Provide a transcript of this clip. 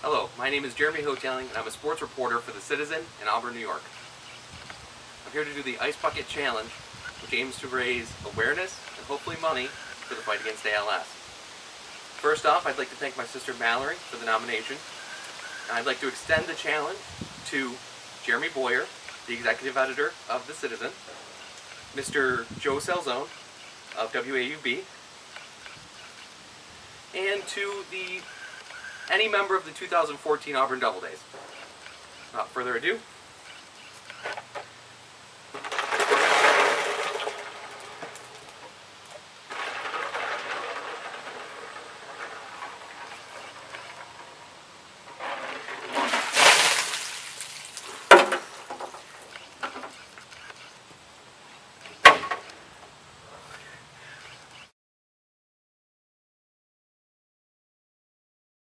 Hello, my name is Jeremy Houghtaling, and I'm a sports reporter for The Citizen in Auburn, New York. I'm here to do the Ice Bucket Challenge, which aims to raise awareness and hopefully money for the fight against ALS. First off, I'd like to thank my sister Mallory for the nomination. And I'd like to extend the challenge to Jeremy Boyer, the executive editor of The Citizen, Mr. Joe Salzone of WAUB, and to the any member of the 2014 Auburn Doubledays. Without further ado,